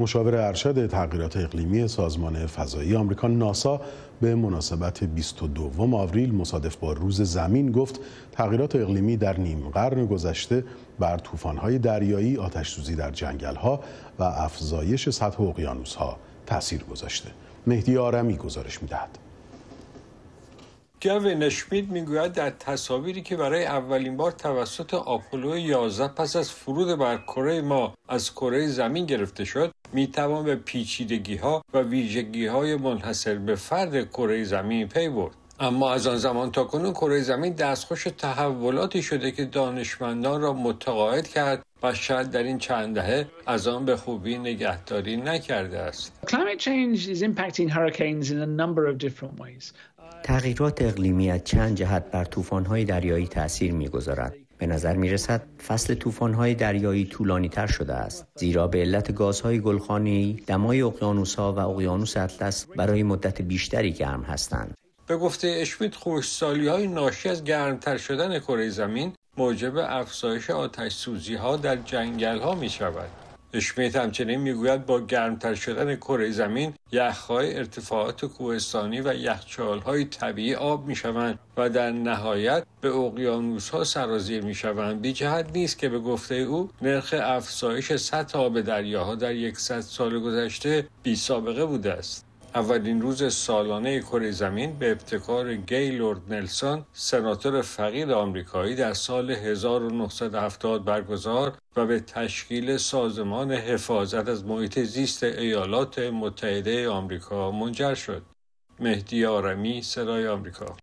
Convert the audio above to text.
مشاور ارشد تغییرات اقلیمی سازمان فضایی آمریکا ناسا به مناسبت 22 آوریل مصادف با روز زمین گفت تغییرات اقلیمی در نیم قرن گذشته بر طوفان‌های دریایی، آتش‌سوزی در جنگل‌ها و افزایش سطح اقیانوس‌ها تاثیر گذاشته. مهدی آرمی گزارش می‌دهد. گوین اشمیت می‌گوید در تصاویری که برای اولین بار توسط آپولو 11 پس از فرود بر کره ما از کره زمین گرفته شد می‌توان به پیچیدگی ها و ویژگی های منحصر به فرد کره زمین پی برد اما از آن زمان تا کنون کره زمین دستخوش تحولاتی شده که دانشمندان را متقاعد کرد و شاید در این چند دهه از آن به خوبی نگهداری نکرده است. تغییرات اقلیمی از چند جهت بر طوفان‌های دریایی تأثیر می‌گذارد. به نظر می رسد فصل طوفان‌های دریایی طولانی تر شده است زیرا به علت گازهای گلخانه‌ای دمای اقیانوس‌ها و اقیانوس اطلس برای مدت بیشتری گرم هستند به گفته اشمیت خوشسالی های ناشی از گرمتر شدن کره زمین موجب افزایش آتش سوزی ها در جنگل ها می شود. اشمیت همچنین می‌گوید با گرمتر شدن کره زمین یخهای ارتفاعات کوهستانی و یخچالهای طبیعی آب می‌شوند و در نهایت به اقیانوس ها سرازیر می‌شوند. بی جهت نیست که به گفته او نرخ افزایش سطح آب دریاها در یکصد سال گذشته بی سابقه بوده است. اولین روز سالانه کره زمین به ابتکار گیلورد نلسون سناتور فقید آمریکایی در سال 1970 برگزار و به تشکیل سازمان حفاظت از محیط زیست ایالات متحده آمریکا منجر شد. مهدی آرمی صدای آمریکا